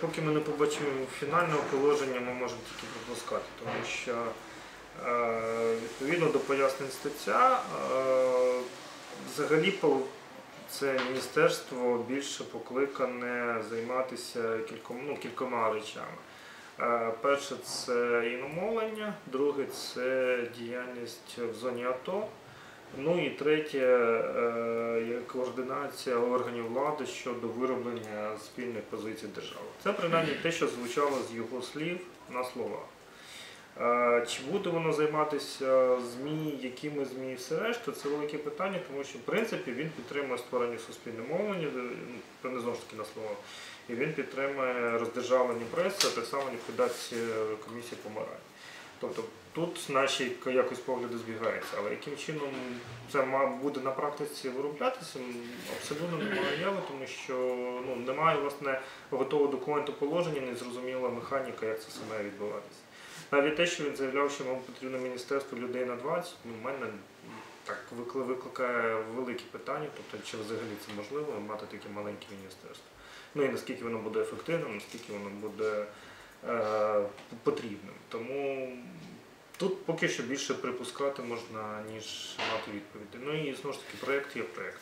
поки ми не побачимо фінального положення, ми можемо тільки пропускати, тому що е, відповідно до пояснень стаття, е, взагалі це міністерство більше покликане займатися кількома, ну, кількома речами. Е, Перше це іномовлення, друге це діяльність в зоні АТО. Ну і третє е, координація органів влади щодо вироблення спільних позицій держави. Це принаймні те, що звучало з його слів на слова. Е, Чи буде воно займатися ЗМІ, якими ЗМІ і все решта, це велике питання, тому що в принципі він підтримує створення суспільного мовлення, ну, не знову ж таки на слова, і він підтримує роздержавлення преси, а так само ліквідацію комісії по моралі. Тобто тут наші якось погляди збігаються, але яким чином це буде на практиці вироблятися, абсолютно немає яви, тому що ну, немає власне готового документу положення, не зрозуміла механіка, як це має відбуватися. Навіть те, що він заявляв, що вам потрібно міністерство людей на 20, ну, в мене так викликає великі питання, тобто чи взагалі це можливо мати таке маленьке міністерство. Ну і наскільки воно буде ефективним, наскільки воно буде е, потрібним. Тому тут поки що більше припускати можна, ніж мати відповіді. Ну і знову ж таки, проєкт є проєкт.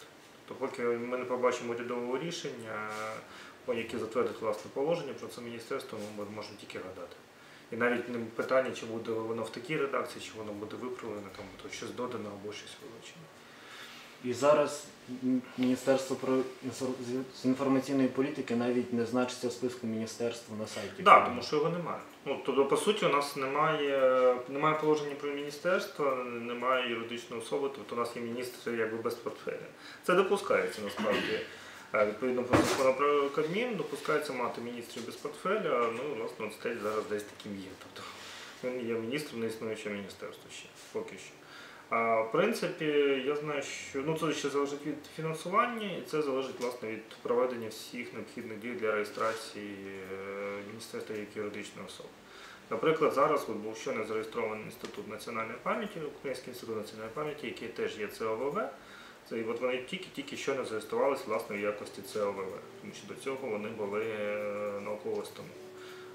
Тобто, поки ми не побачимо урядового рішення, яке затвердить власне положення про це міністерство, ми можемо тільки гадати. І навіть не питання, чи буде воно в такій редакції, чи воно буде виправлене, там то щось додано або щось вилучено. І зараз Міністерство про з інформаційної політики навіть не значиться в списку міністерства на сайті. Так, тому що його немає. Ну тобто, по суті, у нас немає, немає положення про міністерство, немає юридичної особи, тобто у нас є міністр якби без портфеля. Це допускається насправді. Відповідно по закону про Кабмін допускається мати міністрів без портфеля. Ну, нас на зараз десь таким є. Тобто він є міністром не існуючого міністерства ще поки що. В принципі, я знаю, що ну це ще залежить від фінансування, і це залежить власне від проведення всіх необхідних дій для реєстрації е, міністерства як юридичної особи. Наприклад, зараз був щойно зареєстрований інститут національної пам'яті, Український інститут національної пам'яті, який теж є ЦОВВ. Це і от вони тільки-тільки щойно зареєструвалися власне в якості ЦОВВ, тому що до цього вони були е, науково.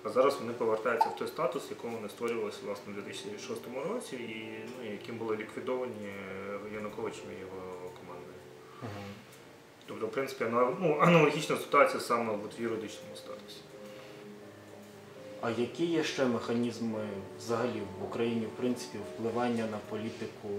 А зараз вони повертаються в той статус, якому вони створювалися власне у 2006 році, і ну, яким були ліквідовані Януковичем і його командою. Мгм. Тобто, в принципі, ну, аналогічна ситуація саме в юридичному статусі. А які є ще механізми взагалі в Україні, в принципі, впливання на політику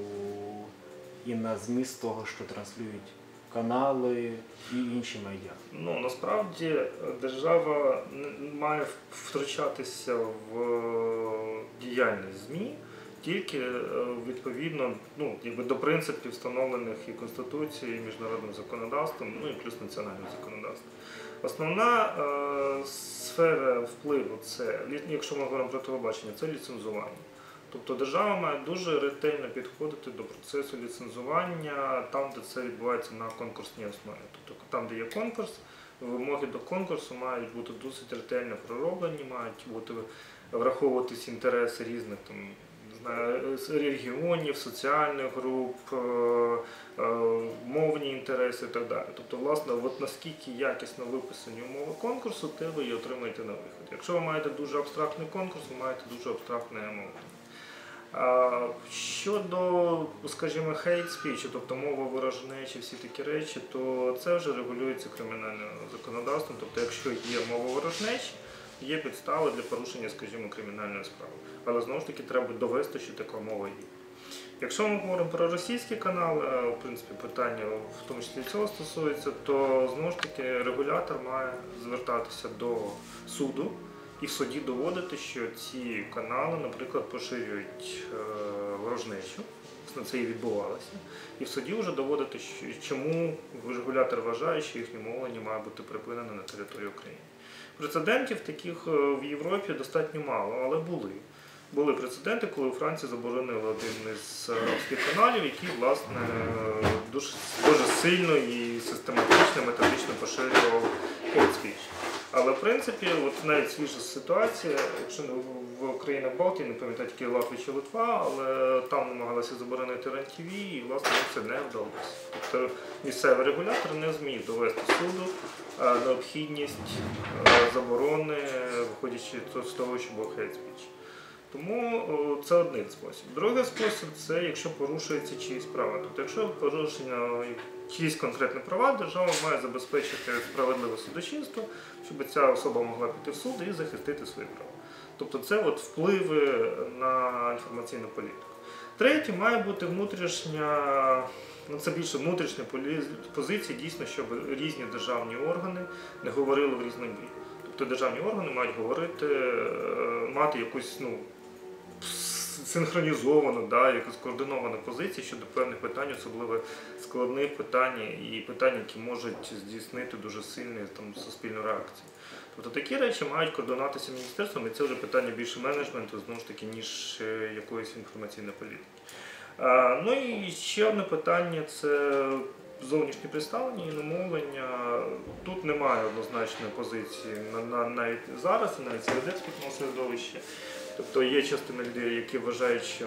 і на зміст того, що транслюють канали і інші медіа? Ну насправді е, держава н- має втручатися в е, діяльність ЗМІ тільки е, відповідно ну, якби до принципів, встановлених і Конституцією, і міжнародним законодавством, ну і плюс національним законодавством. Основна е, сфера впливу це, якщо ми говоримо про телебачення, це ліцензування. Тобто держава має дуже ретельно підходити до процесу ліцензування там, де це відбувається на конкурсній основі. Тобто там, де є конкурс, вимоги до конкурсу мають бути досить ретельно пророблені, мають бути враховуватись інтереси різних там. регіонів, соціальних груп, е, е, мовні інтереси і так далі. Тобто, власне, от наскільки якісно виписані умови конкурсу, те ви і отримаєте на виході. Якщо ви маєте дуже абстрактний конкурс, ви маєте дуже абстрактне мовлення. Щодо, скажімо, хейт спічі, тобто мова ворожнечі, всі такі речі, то це вже регулюється кримінальним законодавством. Тобто, якщо є мова ворожнечі, є підстави для порушення, скажімо, кримінальної справи. Але знову ж таки треба довести, що така мова є. Якщо ми говоримо про російські канали, в принципі, питання в тому числі цього стосується, то знову ж таки регулятор має звертатися до суду і в суді доводити, що ці канали, наприклад, поширюють е, ворожнечу. Це і відбувалося. І в суді вже доводити, чому регулятор вважає, що їхнє мовлення має бути припинене на території України. Прецедентів таких е, в Європі достатньо мало, але були. Були прецеденти, коли у Франції заборонили один із арабських каналів, який, власне, дуже, дуже сильно і систематично, методично поширював speech. Але в принципі, от навіть свіжа ситуація, якщо в- країнах Балтії, не пам'ятаю тільки Латвія чи Литва, але там намагалися заборонити РЕН-ТВ, і власне це не вдалося. Тобто місцевий регулятор не зміг довести суду е, необхідність е, заборони, виходячи з того, що був хейт спіч. Тому це один спосіб. Другий спосіб це якщо порушується чиїсь права. Тобто, якщо порушення чиїсь конкретні права, держава має забезпечити справедливе судочинство, щоб ця особа могла піти в суд і захистити свої права. Тобто це от впливи на інформаційну політику. Третє має бути внутрішня, ну це більше внутрішня позиція, дійсно, щоб різні державні органи не говорили в різному бій. Тобто державні органи мають говорити, е, мати якусь ну, синхронізовану, да, якусь координовану позицію щодо певних питань, особливо складних питань і питань, які можуть здійснити дуже сильну там, суспільну реакцію. Тобто такі речі мають координуватися міністерством, і це вже питання більше менеджменту, знову ж таки, ніж е, якоїсь інформаційної політики. Ну і ще одне питання це зовнішні представлення і намовлення. Тут немає однозначної позиції на, на, навіть зараз, навіть серед експертного середовища. Тобто є частина людей, які вважають, що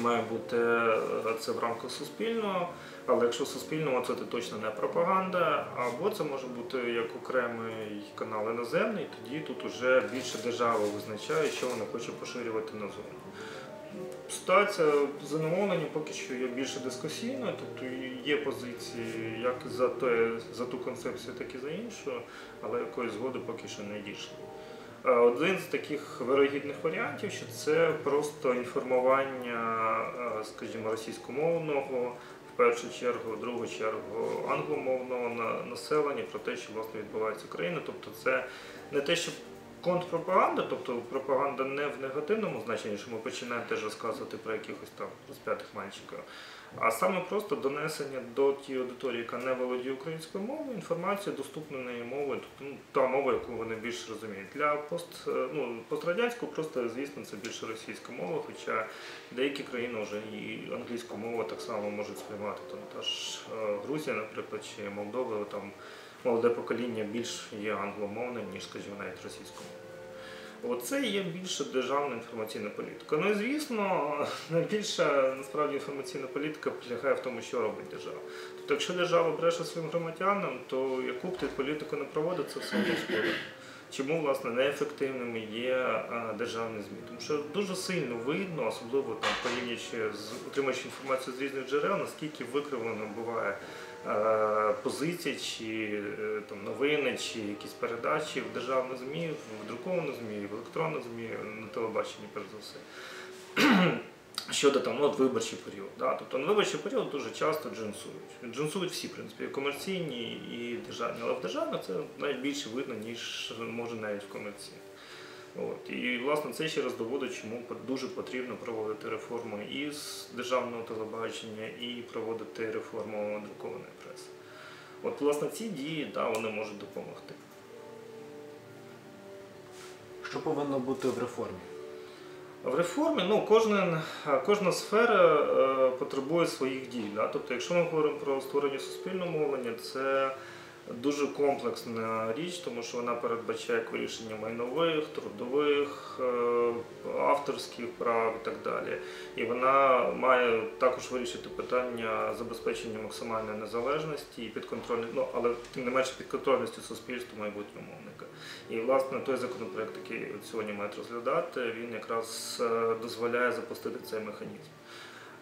має бути е, це в рамках суспільного, але якщо суспільного, це точно не пропаганда, або це може бути як окремий канал іноземний, тоді тут вже більше держава визначає, що вона хоче поширювати на зону. Ситуація з замовленням поки що є більше дискусійною, тобто є позиції як за, те, за ту концепцію, так і за іншу, але якоїсь згоди поки що не дійшли. Е, Один з таких вирогідних варіантів, що це просто інформування, е, скажімо, російськомовного, в першу чергу, в другу чергу англомовного населення про те, що власне відбувається в Україні. Тобто це не те, що контрпропаганда, тобто пропаганда не в негативному значенні, що ми починаємо теж розказувати про якихось там розп'ятих мальчиків, а саме просто донесення до тієї аудиторії, яка не володіє українською мовою, інформацію доступною неї мовою, тобто ну, та мова, яку вони більше розуміють. Для пост, е, ну, пострадянського просто, звісно, це більше російська мова, хоча деякі країни вже і англійську мову так само можуть сприймати. Там та ж е, Грузія, наприклад, чи Молдова, там молоде покоління більш є англомовним, ніж, скажімо, навіть російськомовним. Оце є більше державна інформаційна політика. Ну і звісно, найбільша насправді інформаційна політика полягає в тому, що робить держава. Тобто, якщо держава бреше своїм громадянам, то яку б ти політику не проводив, це все одно шкода. Чому власне неефективними є а, державні ЗМІ? Тому що дуже сильно видно, особливо там порівнюючи з отримуючи інформацію з різних джерел, наскільки викривлено буває е, позиція, чи е, там новини, чи якісь передачі в державних ЗМІ, в друкованих ЗМІ, в електронних ЗМІ, на телебаченні, перш за все. Щодо там ну, от виборчий період. Да? Тобто на виборчий період дуже часто джинсують. Джинсують всі, в принципі, і комерційні і державні. Але в державних це навіть більше видно, ніж може навіть в комерційних. От. І власне це ще раз доводить, чому дуже потрібно проводити реформу і з державного телебачення, і проводити реформу друкованої преси. От, власне, ці дії да, вони можуть допомогти. Що повинно бути в реформі? В реформі ну, кожна, кожна сфера е, потребує своїх дій. Да? Тобто, якщо ми говоримо про створення суспільного мовлення, це дуже комплексна річ, тому що вона передбачає вирішення майнових, трудових, е, авторських прав і так далі. І вона має також вирішити питання забезпечення максимальної незалежності і підконтрольності, ну але тим не менше підконтрольності суспільства майбутнього мовника. І власне той законопроект, який сьогодні мають розглядати, він якраз е, дозволяє запустити цей механізм.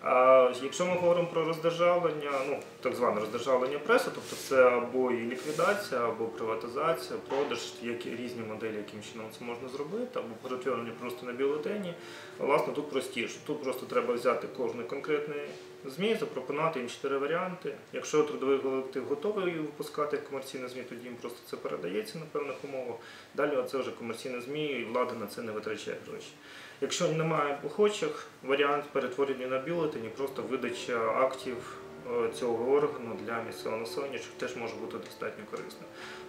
А якщо ми говоримо про роздержавлення, ну так зване роздержавлення преси, тобто це або і ліквідація, або приватизація, продаж, які різні моделі, яким чином це можна зробити, або перетворення просто на бюлетені. Власне, тут простіше. Тут просто треба взяти кожний конкретний ЗМІ, запропонувати їм чотири варіанти. Якщо трудовий колектив готовий випускати як комерційне ЗМІ, тоді їм просто це передається на певних умовах. Далі це вже комерційне ЗМІ, і влада на це не витрачає гроші. Якщо немає охочих, варіант перетворення на бюлетені, просто видача актів е, цього органу для місцевого населення, що теж може бути достатньо корисно.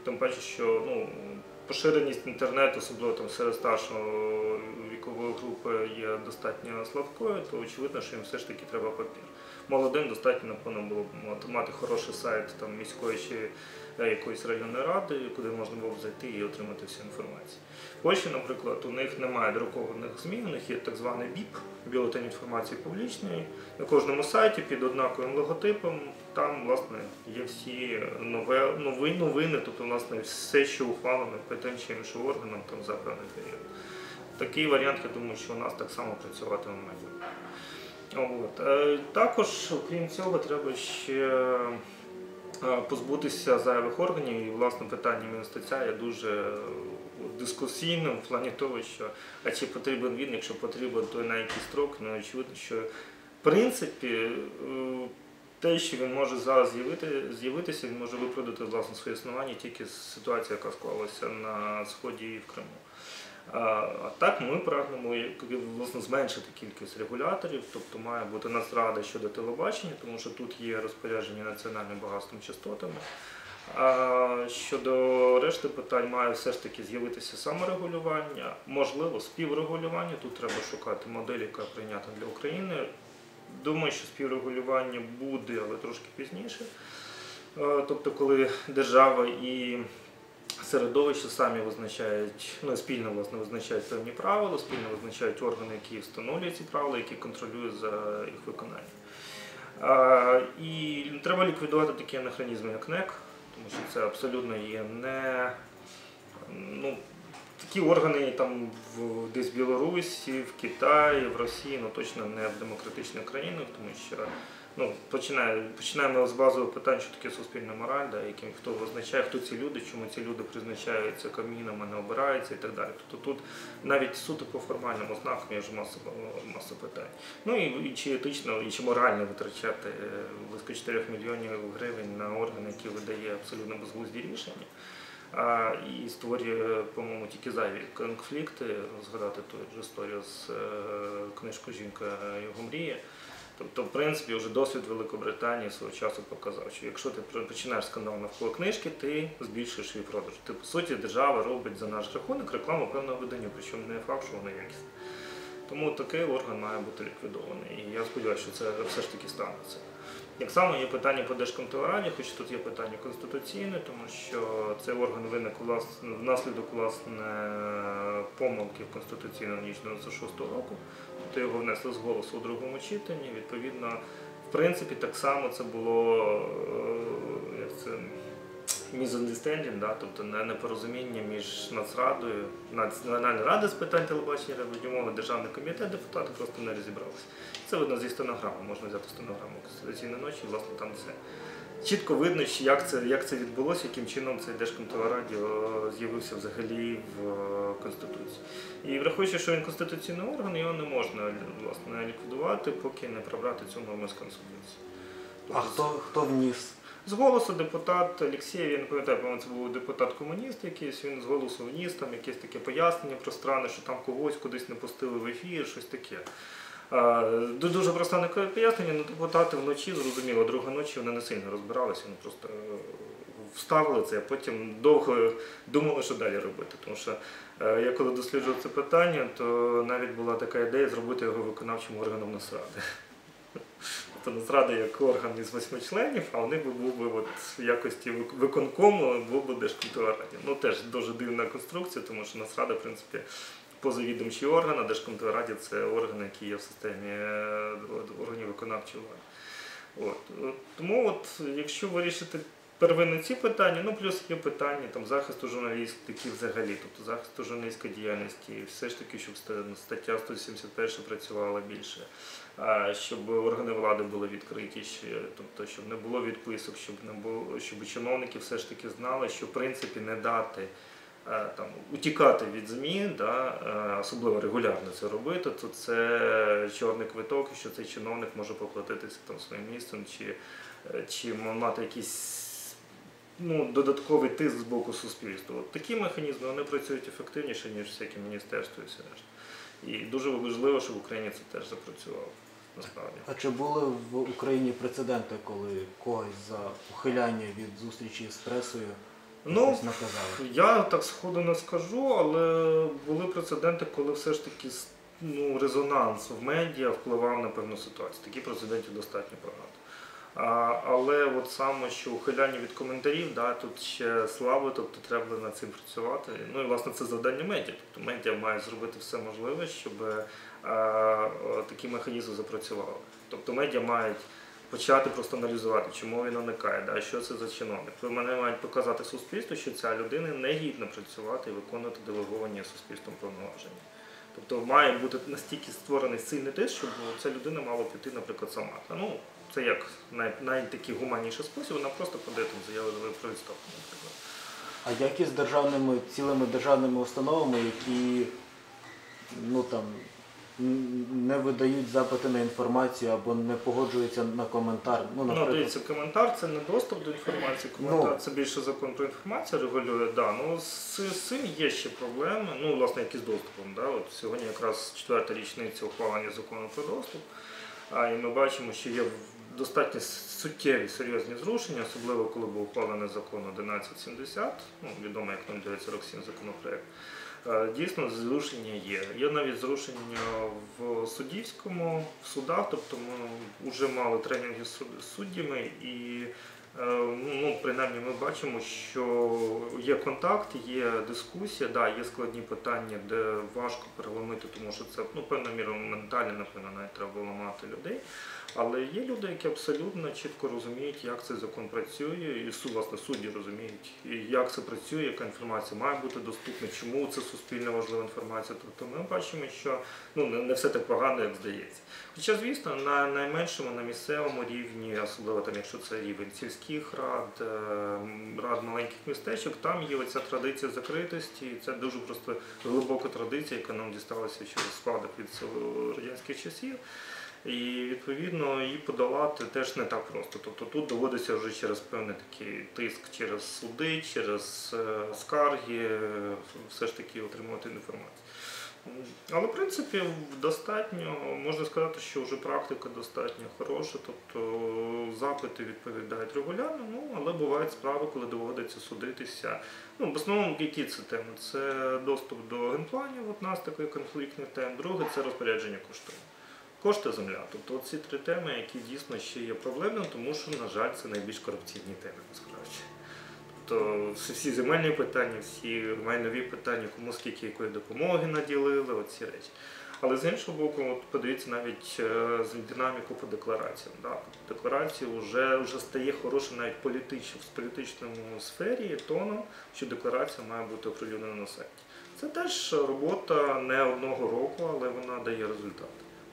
Тим паче, що ну, поширеність інтернету, особливо там серед старшої вікової групи, є достатньо слабкою, то очевидно, що їм все ж таки треба папір. Молодим достатньо, напевно, було б мати- хороший сайт там, міської чи е, якоїсь районної ради, куди можна було б зайти і отримати всю інформацію. В Польщі, наприклад, у них немає друкованих ЗМІ, у них є так званий БІП, бюлетень інформації публічної. На кожному сайті під однаковим логотипом там власне є всі нове, новини, новини, тобто власне все, що ухвалено тим чи іншим органом там за певний період. Такий варіант, я думаю, що у нас так само працюватиме в майбутньому. От. Е, Також, окрім цього, треба ще е, позбутися зайвих органів. І власне питання Мінстаття є дуже е, дискусійним в плані того, що а чи потрібен він, якщо потрібен, то на який строк, ну очевидно, що в принципі те, що він може зараз з'явити, з'явитися, він може виправдати власне своє існування тільки з ситуації, яка склалася на сході і в Криму. А так ми прагнемо власне зменшити кількість регуляторів, тобто має бути нацрада щодо телебачення, тому що тут є розпорядження національним багатством частотами. А щодо решти питань має все ж таки з'явитися саморегулювання, можливо, співрегулювання. Тут треба шукати модель, яка прийнятна для України. Думаю, що співрегулювання буде, але трошки пізніше. Тобто, коли держава і середовище самі визначають, ну спільно власне визначають певні правила, спільно визначають органи, які встановлюють ці правила, які контролюють за їх виконанням. А, і треба ліквідувати такі анахронізми, як НЕК, тому що це абсолютно є не ну, такі органи там в десь в Білорусі, в Китаї, в Росії, ну точно не в демократичних країнах, тому що ну, починає, починаємо з базового питань, що таке суспільна мораль, да, яким хто визначає, хто ці люди, чому ці люди призначаються кабміном, а не обираються і так далі. Тобто тут навіть суто по формальному знаку є ж маса, маса питань. Ну і, і чи етично, і чи морально витрачати е, близько 4 мільйонів гривень на орган, який видає абсолютно безглузді рішення. А, і створює, по-моєму, тільки зайві конфлікти. Згадати ту ж історію з е, книжкою Жінка його мріє. Тобто, в принципі, вже досвід Великобританії свого часу показав, що якщо ти починаєш скандал навколо книжки, ти збільшуєш її продаж. Ти, по суті, держава робить за наш рахунок рекламу певного видання, причому не факт, що вона якісна. Тому такий орган має бути ліквідований. І я сподіваюся, що це все ж таки станеться. Так само є питання по Держконтролраді, хоч тут є питання конституційне, тому що цей орган виник внаслідок власне помилки в конституційному ніч 96 року. Тобто його внесли з голосу у другому читанні. Відповідно, в принципі, так само це було е, як це да? тобто непорозуміння між Нацрадою, Національною радою з питань телебачення радіомови, Державний комітет, депутати просто не розібралися. Це видно зі стенограми, можна взяти стенограму Конституційної ночі, власне там все. Чітко видно, як це, як це відбулося, яким чином цей Держконтролрадіо з'явився взагалі в е, Конституції. І враховуючи, що він конституційний орган, його не можна власне, ліквідувати, поки не прибрати цю норму з Конституції. А Тобто хто, хто вніс? з голосу депутат Олексєєв, я не пам'ятаю, по-моєму, це був депутат-комуніст якийсь, він з голосу вніс там якесь таке пояснення пространне, що там когось кудись не пустили в ефір, щось таке. Дуже простане пояснення, ну депутати вночі, зрозуміло, друга ночі вони не сильно розбиралися, вони просто е, вставили це, а потім довго думали, що далі робити. Тому що е, я коли досліджував це питання, то навіть була така ідея зробити його виконавчим органом Нацради. Тобто Нацрада як орган із восьми членів, а них би був в якості виконкому би Держконтролраді. Ну теж дуже дивна конструкція, тому що Нацрада, в принципі, позавідомчий орган, а Держконтролраді це орган, який є в системі е, органів. От. От. Тому, от, якщо вирішити первинно ці питання, ну плюс є питання там, захисту журналістики взагалі, тобто захисту журналістської діяльності, все ж таки, щоб стаття 171 працювала більше, щоб органи влади були відкриті, тобто, щоб не було відписок, щоб не було, щоб чиновники все ж таки знали, що в принципі не дати. Е, Там утікати від ЗМІ, да, е, особливо регулярно це робити, то це чорний квиток, що цей чиновник може поплатитися там своїм місцем, чи, е, чи мати якісь ну, додатковий тиск з боку суспільства. От такі механізми вони працюють ефективніше, ніж всякі міністерства і все решта. І дуже важливо, щоб в Україні це теж запрацювало насправді. А чи були в Україні прецеденти, коли когось за ухиляння від зустрічі з пресою Ну. Я так сходу не скажу, але були прецеденти, коли все ж таки ну, резонанс в медіа впливав на певну ситуацію. Таких прецедентів достатньо багато. А, але от саме, що ухиляння від коментарів, да, тут ще слабо, тобто треба над цим працювати. Ну і власне це завдання медіа. Тобто медіа має зробити все можливе, щоб е, е, такі механізми запрацювали. Тобто медіа мають почати просто аналізувати, чому він уникає, да, що це за чиновник. Вони мають показати суспільству, що ця людина не гідна працювати і виконувати делеговані суспільством повноваження. Тобто має бути настільки створений сильний тиск, щоб ця людина мала піти, наприклад, сама. Ну, це як най, найтакий гуманніший спосіб, вона просто подає там заяву про відставку, наприклад. А як із державними цілими державними установами, які ну там не видають запити на інформацію або не погоджуються на коментар? Ну, Ну, дивіться, коментар це не доступ до інформації. Коментар це більше закон про інформацію регулює. Да, ну з, цим є ще проблеми. Ну, власне, як і з доступом. Да? От сьогодні якраз четверта річниця ухвалення закону про доступ. А, і ми бачимо, що є достатньо суттєві серйозні зрушення, особливо коли був ухвалений закон 1170, ну, відомо як 0947 законопроект. Е, Дійсно, зрушення є. Є навіть зрушення в суддівському в судах, тобто ми вже мали тренінги з суддями, і ну, принаймні ми бачимо, що є контакт, є дискусія, да, є складні питання, де важко переломити, тому що це ну, певною мірою ментально, напевно, навіть треба ламати людей. Але є люди, які абсолютно чітко розуміють, як цей закон працює, і власне, судді розуміють, як це працює, яка інформація має бути доступна, чому це суспільно важлива інформація. Тобто ми бачимо, що ну, не все так погано, як здається. Хоча, звісно, на найменшому, на місцевому рівні, особливо там, якщо це рівень сільських рад, е, рад маленьких містечок, там є оця традиція закритості, і це дуже просто глибока традиція, яка нам дісталася через спадок від радянських часів. І відповідно її подолати теж не так просто. Тобто тут доводиться вже через певний такий тиск через суди, через е, скарги, е, все ж таки отримувати інформацію. Але в принципі достатньо, можна сказати, що вже практика достатньо хороша, тобто запити відповідають регулярно, ну але бувають справи, коли доводиться судитися. Ну, в основному які це теми? Це доступ до генпланів, одна з таких конфліктних тем, друге це розпорядження коштів. Кошти земля. Тобто ці три теми, які дійсно ще є проблемними, тому що, на жаль, це найбільш корупційні теми, насправді. Тобто всі- земельні питання, всі майнові питання, кому скільки якої допомоги наділили, оці речі. Але з іншого боку, от подивіться навіть е, з динаміку по деклараціям. Да? Декларація вже, вже стає хороша навіть політич, в політичному сфері тоном, що декларація має бути оприлюднена на сайті. Це теж робота не одного року, але вона дає результат.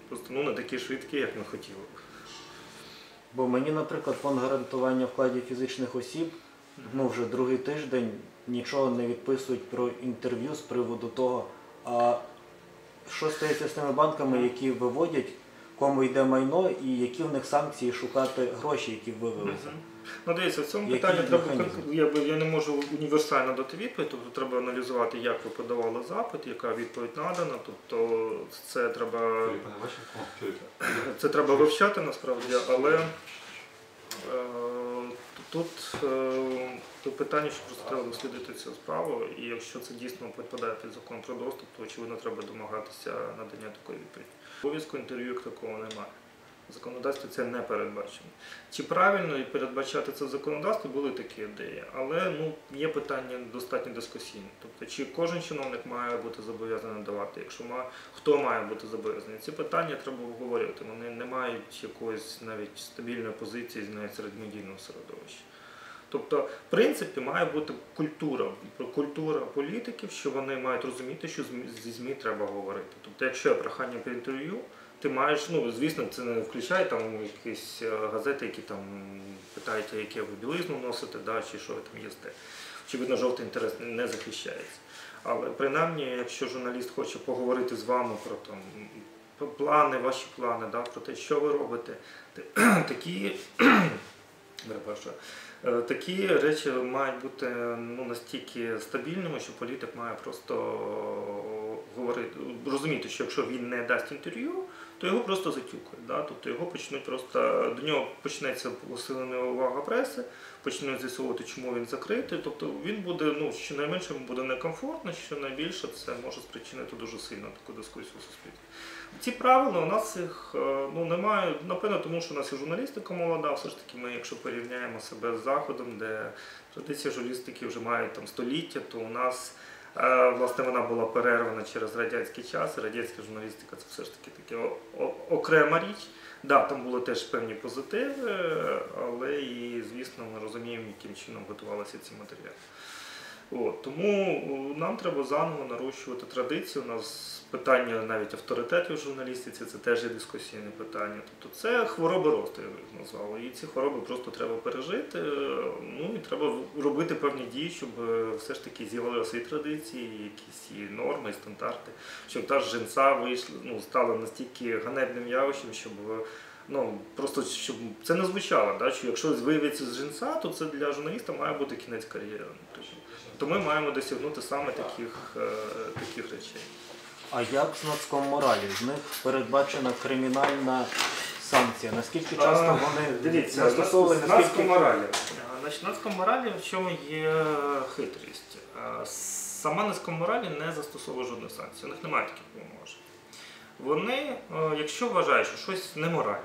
Просто ну, не такі швидкі, як ми хотіли. Бо мені, наприклад, фонд гарантування вкладів фізичних осіб ну вже другий тиждень нічого не відписують про інтерв'ю з приводу того, а що стається з тими банками, які виводять, кому йде майно, і які в них санкції шукати гроші, які вивелися. Ну, дивіться, в цьому Які питанні треба я, би- я не можу універсально дати відповідь, тобто треба аналізувати, як ви подавали запит, яка відповідь надана. Тобто це треба це треба вивчати насправді, але е, тут е, питання, що просто треба дослідити цю справу, і якщо це дійсно підпадає під закон про доступ, то очевидно треба домагатися надання такої відповіді. Обов'язку інтерв'ю як такого немає. В законодавстві це не передбачено. Чи правильно передбачати це в законодавстві були такі ідеї, але ну є питання достатньо дискусійне. Тобто, чи кожен чиновник має бути зобов'язаний давати, якщо має, хто має бути зобов'язаний? Ці питання треба обговорювати. Вони не мають якоїсь навіть стабільної позиції навіть серед медійного середовища. Тобто, в принципі, має бути культура, культура політиків, що вони мають розуміти, що зі ЗМІ треба говорити. Тобто, якщо є прохання по інтерв'ю, ти маєш, ну звісно, це не включає там якісь е, газети, які там питають, яке ви білизну носите, да, чи що ви там їсте. Очевидно, жовтий інтерес не захищається. Але принаймні, якщо журналіст хоче поговорити з вами про там плани, ваші плани, да, про те, що ви робите, такі, Такі речі мають бути ну, настільки стабільними, що політик має просто говорити, розуміти, що якщо він не дасть інтерв'ю, то його просто затюкають. Да? Тобто його почнуть просто до нього почнеться посилена увага преси, почнуть з'ясовувати, чому він закритий. Тобто він буде, ну щонайменше йому буде некомфортно, що найбільше це може спричинити дуже сильно таку дискусію у суспільстві. Ці правила у нас їх е, ну, немає, напевно, тому що у нас і журналістика молода, все ж таки ми, якщо порівняємо себе з Заходом, де традиція журналістики вже має там століття, то у нас е, власне вона була перервана через радянський час. Радянська журналістика це все ж таки таке окрема річ. Да, там були теж певні позитиви, але і, звісно, ми розуміємо, яким чином готувалися ці матеріали. От, тому нам треба заново нарощувати традицію. У нас питання навіть авторитетів в журналістиці це теж є дискусійне питання. Тобто це хвороби росту, я би назвав. І ці хвороби просто треба пережити. Ну і треба робити певні дії, щоб е, все ж таки з'явилися і традиції, і якісь норми, і стандарти, щоб та ж жінця вийшла, ну, стала настільки ганебним явищем, щоб. е, Ну, просто щоб це не звучало, да? що якщо виявиться з жінця, то це для журналіста має бути кінець кар'єри. наприклад. То ми маємо досягнути саме таких, е, таких речей. А як з нацкомморалі? В них передбачена кримінальна санкція. Наскільки часто А, вони Дивіться, застосовували, наскільки... наскільки нацкоморалі. Значить, нацкоморалі в чому є хитрість? Е, Сама нацкоморалі не застосовує жодних санкцій, у них немає таких повноважень. Вони, е, якщо вважають, що щось неморально,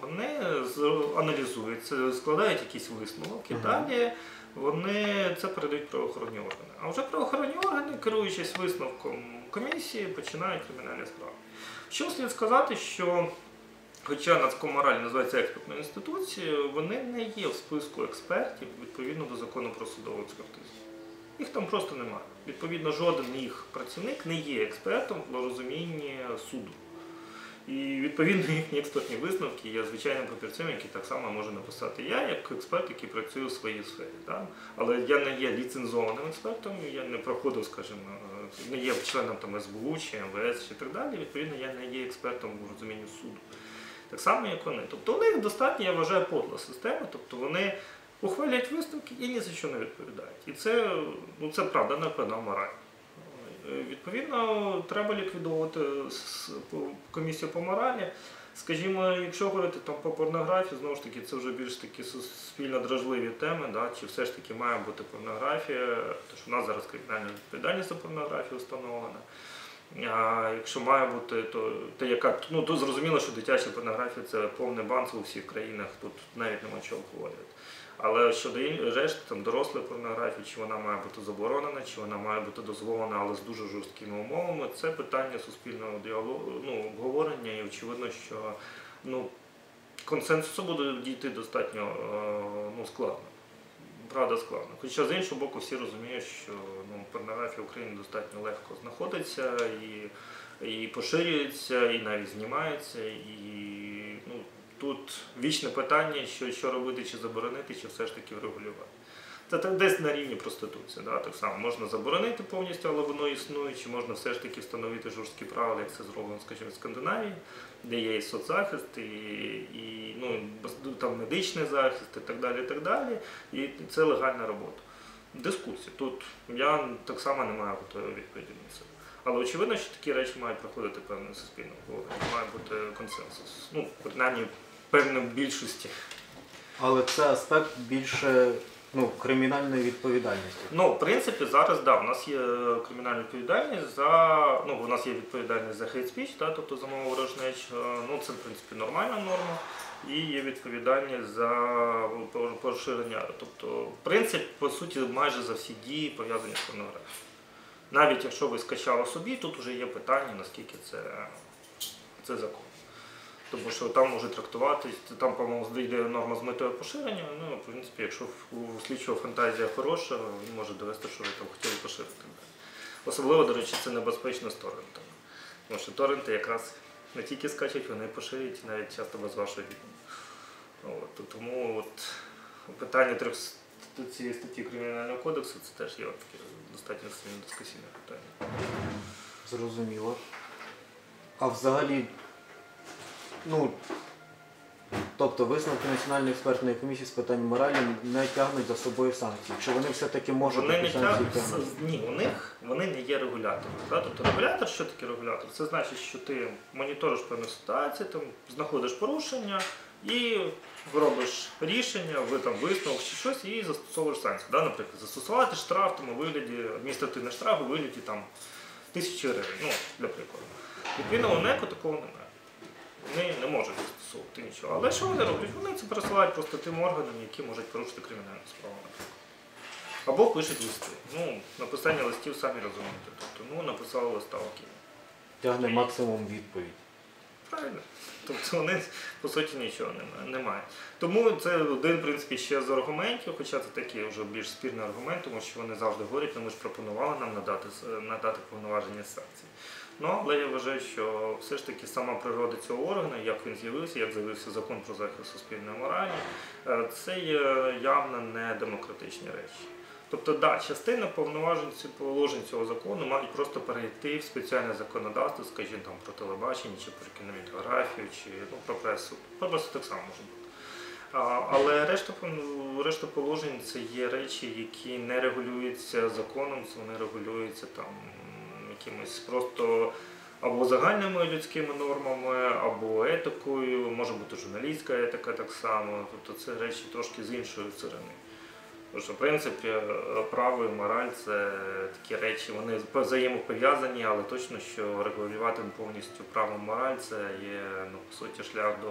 вони з- аналізують, це, складають якийсь висновок і Мгм. далі вони це передають правоохоронні органи. А вже правоохоронні органи, керуючись висновком комісії, починають кримінальні справи. Що слід сказати, що Хоча Нацкомораль називається експертною інституцією, вони не є в списку експертів відповідно до закону про судову експертизу. Їх там просто немає. Відповідно, жоден їх працівник не є експертом в розумінні суду. І відповідно їхні експертні висновки є звичайним папірцем, який так само може написати я, як експерт, який працює у своїй сфері. Да? Але я не є ліцензованим експертом, я не проходив, скажімо, не є членом там СБУ чи МВС чи так далі. Відповідно, я не є експертом в розумінні суду. Так само, як вони. Тобто у них достатньо, я вважаю, подла система, тобто вони ухвалюють висновки і ні за що не відповідають. І це, ну, це правда, напевно, мораль. Е, Відповідно, треба ліквідовувати комісію по моралі. Скажімо, якщо говорити там по порнографії, знову ж таки, це вже більш такі суспільно дражливі теми, да? чи все ж таки має бути порнографія, тому що в нас зараз кримінальна відповідальність за порнографію встановлена. А якщо має бути, то, то яка ну то зрозуміло, що дитяча порнографія це повний банс у всіх країнах, тут навіть нема чого обговорювати. Але щодо решти там дорослої порнографії, чи вона має бути заборонена, чи вона має бути дозволена, але з дуже жорсткими умовами, це питання суспільного діалогу, ну, обговорення, і очевидно, що ну, консенсусу буде дійти достатньо е, ну, складно. Правда, складно. Хоча з іншого боку, всі розуміють, що ну, порнографія в Україні достатньо легко знаходиться і, і поширюється, і навіть знімається. І тут вічне питання, що, що робити, чи заборонити, чи все ж таки врегулювати. Це так десь на рівні проституції. Да? Так само можна заборонити повністю, але воно існує, чи можна все ж таки встановити жорсткі правила, як це зроблено, скажімо, в Скандинавії, де є і соцзахист, і, і ну, там медичний захист, і так далі. І так далі. І це легальна робота. Дискусія. Тут я так само не маю готової відповіді на це. Але очевидно, що такі речі мають проходити певне суспільне обговорення, має бути консенсус. Ну, принаймні, певної більшості. але це аспект більше ну, кримінальної відповідальності. Ну, в принципі, зараз да, у нас є кримінальна відповідальність за ну, у нас є відповідальність за hate speech, да, тобто за мову ворожнеч. Ну, це в принципі нормальна норма. І є відповідальність за поширення. Тобто, в принципі, по суті, майже за всі дії пов'язані з порнографією. Навіть якщо ви скачали собі, тут вже є питання, наскільки це, це закон. Тому що там може трактуватись, там, по-моєму, йде норма з метою поширення. Ну, в принципі, якщо у слідчого фантазія хороша, він може довести, що ви там хотіли поширити. Особливо, до речі, це небезпечно з торрентами. Тому що торренти якраз не тільки скачуть, вони поширюють, навіть часто без відома. От, тому от, питання цієї статті Кримінального кодексу це теж є от таке достатньо дискусійне питання. Зрозуміло. А взагалі, ну, Тобто висновки Національної експертної комісії з питань моралі не тягнуть за собою санкції. Чи вони все-таки можуть Вони не такі санкції тягнуть, тягнути? ні, у них вони не є регулятором. Да? Тобто регулятор, що таке регулятор? Це значить, що ти моніториш певну ситуацію, там, знаходиш порушення і робиш рішення, ви там висновок чи щось і застосовуєш санкцію. Да? Наприклад, застосувати штраф там, у вигляді, адміністративний штраф у вигляді там, тисячі гривень, ну, для прикладу. Відповідно, у НЕКО такого немає. Вони не можуть застосовувати нічого. Але що вони роблять? Вони це пересилають просто тим органам, які можуть порушити кримінальну справу. Або пишуть листи. Ну, написання листів самі розумієте. Тобто, ну, написали листа окей. Тягне максимум відповідь. Правильно. Тобто вони по суті нічого не, не мають. Тому це один, в принципі, ще з аргументів, хоча це такий вже більш спірний аргумент, тому що вони завжди говорять, ну ми ж пропонували нам надати, надати повноваження санкцій. Ну, але я вважаю, що все ж таки сама природа цього органу, як він з'явився, як з'явився закон про захист суспільної моралі, е, це є явно не демократичні речі. Тобто, да, частина повноважень положень цього закону мають просто перейти в спеціальне законодавство, скажімо, там про телебачення чи про кінематографію, чи ну, про пресу. Про пресу так само може бути. Але решта, решта положень це є речі, які не регулюються законом, це вони регулюються там якимось просто або загальними людськими нормами, або етикою, може бути журналістська етика так само. Тобто це речі трошки з іншої сторони. Тому що, в принципі, право і мораль це такі речі, вони взаємопов'язані, але точно, що регулювати повністю право мораль це є ну, по суті шлях до,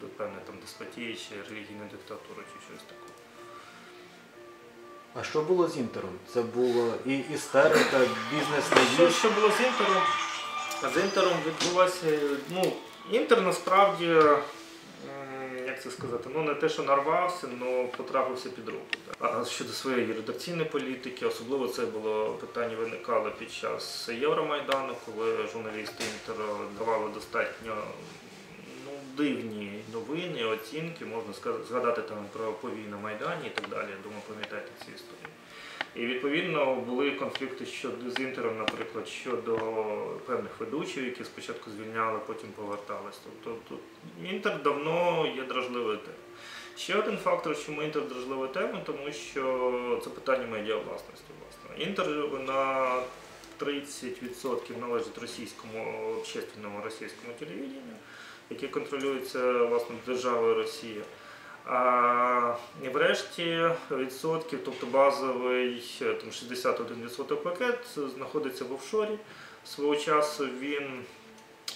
до певної там деспотії чи релігійної диктатури, чи щось такого. А що було з інтером? Це було і істерика, бізнес Що, не що було з інтером? З інтером відбулося. Ну, інтер насправді, як це сказати, ну не те, що нарвався, але потрапився під руку. А щодо своєї редакційної політики, особливо це було питання виникало під час Євромайдану, коли журналісти інтер давали достатньо дивні новини, оцінки, можна згадати там про повій на Майдані і так далі. Я думаю, пам'ятаєте ці історії. І відповідно були конфлікти щодо з інтером, наприклад, щодо певних ведучих, які спочатку звільняли, потім повертались. Тобто тут інтер давно є дражливою темою. Ще один фактор, чому інтер дражлива тема, тому що це питання медіавласності. Власне. Інтер на 30% належить російському общественному російському телевіденню, яке контролюється власне державою Росія. А і врешті відсотків, тобто базовий там 61% пакет знаходиться в офшорі. Свого часу він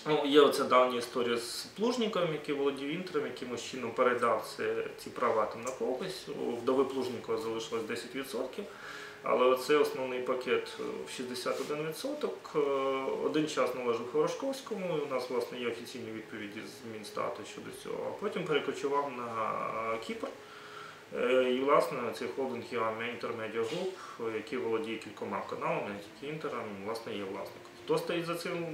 ну, є оця давня історія з Плужником, який володів інтером, якимось чином передав це, ці права там на когось. У вдови Плужникова залишилось 10%. Але оцей основний пакет е, в 61%. е, Один час належав Хорошковському, у нас власне є офіційні відповіді з Мінстату щодо цього, а потім перекочував на Кіпр. Е, І власне цей холдинг Юамі Intermedia Group, який володіє кількома каналами, не тільки інтером, власне, є власником. Хто стоїть за цим?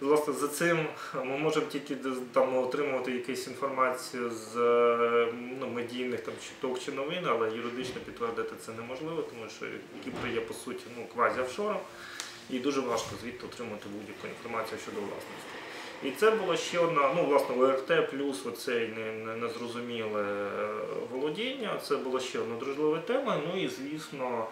Власне, за цим ми можемо тільки там отримувати якусь інформацію з е, ну, медійних там чуток чи новин, але юридично підтвердити це неможливо, тому що Кіпр є по суті ну, квазі-офшором, і дуже важко звідти отримати будь-яку інформацію щодо власності. І це була ще одна, ну власне, ОРТ плюс не- незрозуміле е, володіння. Це була ще одна дружлива тема. Ну і звісно,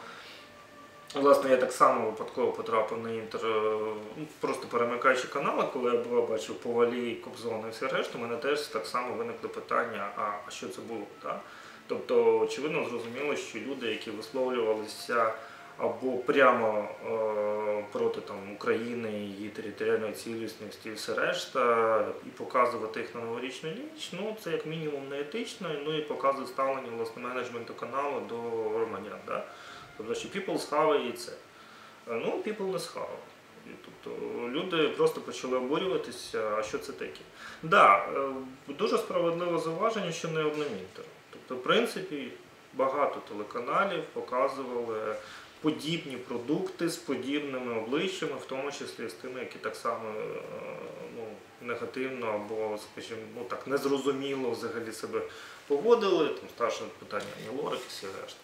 власне, я так само випадково потрапив на інтер, е, ну, просто перемикаючи канали, коли я був, бачив повалі, Кобзона і все решту, у мене теж так само виникли питання, а, що це було? Так? Тобто, очевидно, зрозуміло, що люди, які висловлювалися або прямо е, проти там, України, її територіальної цілісності і все решта, і показувати їх на новорічну ніч, ну це як мінімум не етично, ну і показує ставлення власне менеджменту каналу до громадян. Да? Тобто, що people схаває це. Ну, people не схавав. Тобто люди просто почали обурюватися, а що це таке? Да, е, дуже справедливе зауваження, що не одним. Тобто, в принципі, багато телеканалів показували подібні продукти з подібними обличчями, в тому числі з тими, які так само е, ну, негативно або, скажімо, ну так незрозуміло взагалі себе поводили. Там старше питання Ані Лорак і все решта.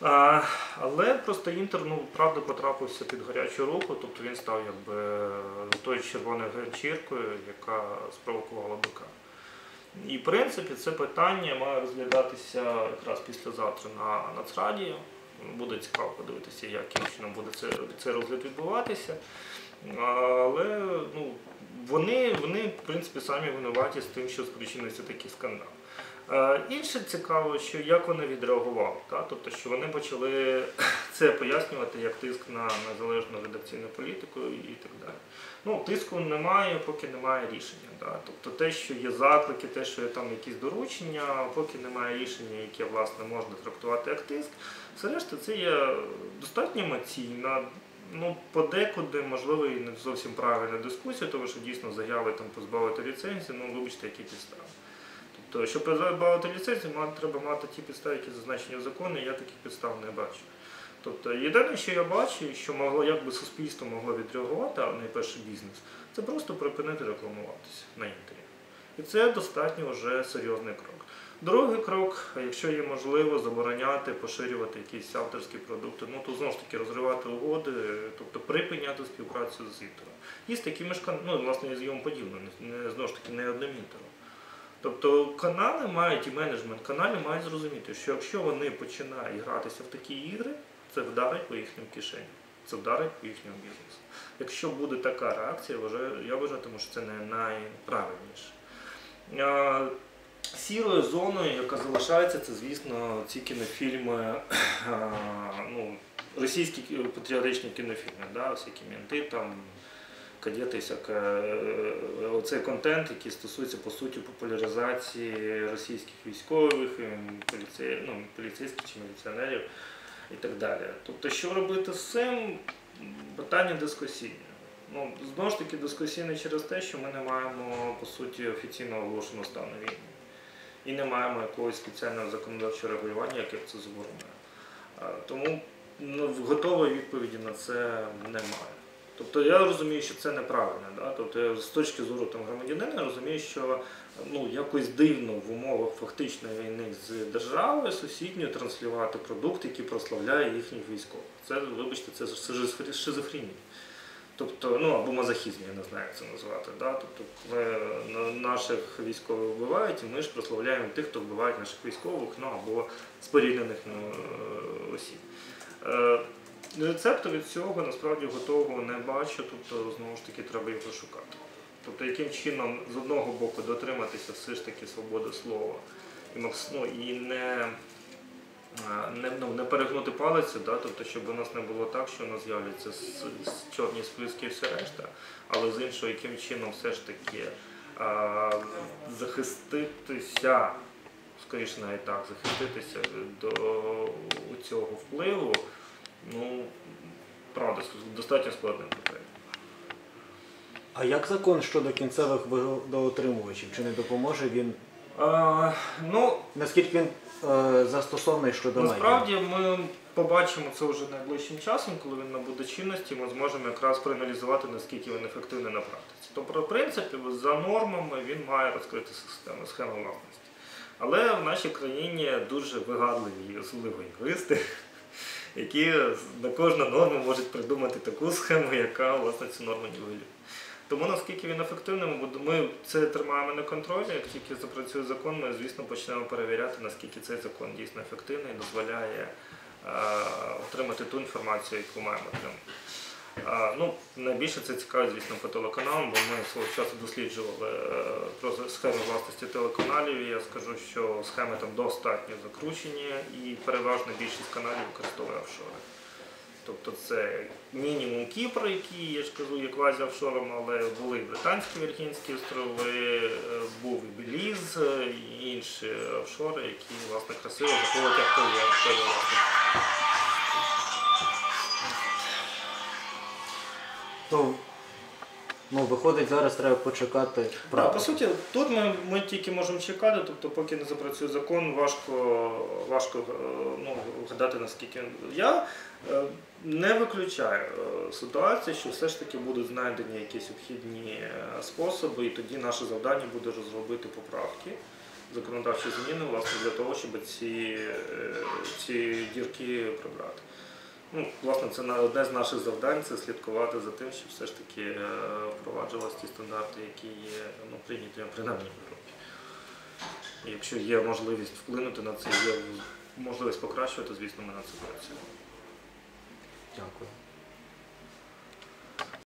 Але просто інтер, ну, правда, потрапився під гарячу руку, тобто він став якби тою червоною ганчіркою, яка спровокувала бика. І в принципі це питання має розглядатися якраз післязавтра на Нацраді. Буде цікаво подивитися, яким чином буде це, цей розгляд відбуватися. Але ну, вони, вони, в принципі, самі винуваті з тим, що спричинився такий скандал. Е, Інше цікаво, що як вони відреагували, та? тобто, що вони почали це пояснювати як тиск на незалежну редакційну політику і так далі. Ну, тиску немає, поки немає рішення. Да? Тобто те, що є заклики, те, що є там якісь доручення, поки немає рішення, яке власне можна трактувати як тиск, все решта це є достатньо емоційна, ну, подекуди, можливо, і не зовсім правильна дискусія, тому що дійсно заяви там позбавити ліцензії, ну вибачте, які підстави. Тобто, щоб позбавити ліцензії, треба мати ті підстави, які зазначені в законі, я таких підстав не бачу. Тобто, єдине, що я бачу, що могло, як би суспільство могло відреагувати, а найперше бізнес, це просто припинити рекламуватися на інтері. І це достатньо вже серйозний крок. Другий крок, якщо є можливо, забороняти, поширювати якісь авторські продукти, ну то знову ж таки розривати угоди, тобто припиняти співпрацю з інтером. І з такими ж ну, власне, з йому подібним, знову ж таки не одним інтером. Тобто канали мають і менеджмент каналів мають зрозуміти, що якщо вони починають гратися в такі ігри, це вдарить по їхнім кишеням, це вдарить по їхньому бізнесу. Якщо буде така реакція, я вважатиму, що це не найправильніше. Сірою зоною, яка залишається, це, звісно, ці кінофільми, ну, російські кі- патріотичні кінофільми, да, всякі мінти, там, кадети, е, оцей контент, який стосується по суті популяризації російських військових, ем, поліцей, ну, поліцейських чи міліціонерів і так далі. Тобто, що робити з цим? Питання дискусійне. Ну, знову ж таки, дискусійне через те, що ми не маємо по суті офіційно оголошеного стану війни. І не маємо якогось спеціального законодавчого регулювання, яке це забороняє. Тому ну, готової відповіді на це немає. Тобто я розумію, що це неправильно. Да? Тобто я з точки зору там, громадянина розумію, що ну, якось дивно в умовах фактичної війни з державою сусідньою транслювати продукт, який прославляє їхніх військових. Це, вибачте, це шизофре- шизофренія. Тобто, ну або мазохізм, я не знаю, як це назвати. Да? Тобто, ми наших військових вбивають, і ми ж прославляємо тих, хто вбиває наших військових, ну або споріднених ну, е, осіб. Е, Рецепту від цього насправді готового не бачу, тобто знову ж таки треба його шукати. Тобто, яким чином з одного боку дотриматися все ж таки свободи слова і, ну, і не, а, не, ну, не перегнути палицю, да? тобто, щоб у нас не було так, що у нас з'являться чорні списки і все решта, але з іншого, яким чином все ж таки а, захиститися, скоріше навіть так, захиститися до цього впливу, ну, правда, достатньо складне питання. А як закон щодо кінцевих вигодоотримувачів? Чи не допоможе він? А, ну, Наскільки він е, застосований щодо медіа? Насправді ми побачимо це вже найближчим часом, коли він набуде чинності, ми зможемо якраз проаналізувати, наскільки він ефективний на практиці. Тобто, в принципі, за нормами він має розкрити систему, схему власності. Але в нашій країні дуже вигадливі і особливі юристи, які на кожну норму можуть придумати таку схему, яка власне цю норму нівелює. Тому наскільки він ефективним, ми це тримаємо на контролі. Як тільки запрацює закон, ми звісно почнемо перевіряти, наскільки цей закон дійсно ефективний дозволяє е, отримати ту інформацію, яку маємо отримати. Ну, найбільше це цікаво, звісно, по телеканалам, бо ми свого часу досліджували е, про схеми власності телеканалів. Я скажу, що схеми там достатньо закручені, і переважно більшість каналів використовує офшори. Тобто це мінімум Кіпр, який, я ж кажу, є квазі офшором, але були Британські Віргінські острови, е, був і Беліз, е, і інші офшори, які власне красиво заховують активні офшори То, ну, виходить, зараз треба почекати Да, по суті, тут ми, ми тільки можемо чекати, тобто поки не запрацює закон, важко, важко е, ну, вгадати наскільки. Я е, не виключаю е, ситуацію, що все ж таки будуть знайдені якісь обхідні способи, і тоді наше завдання буде розробити поправки, законодавчі зміни, власне, для того, щоб ці, ці дірки прибрати. Ну, власне, це одне з наших завдань це слідкувати за тим, щоб все ж таки е, впроваджувалися ті стандарти, які є ну, прийняті принаймні в Європі. І якщо є можливість вплинути на це, є можливість покращувати, звісно, ми на це працюємо. Дякую.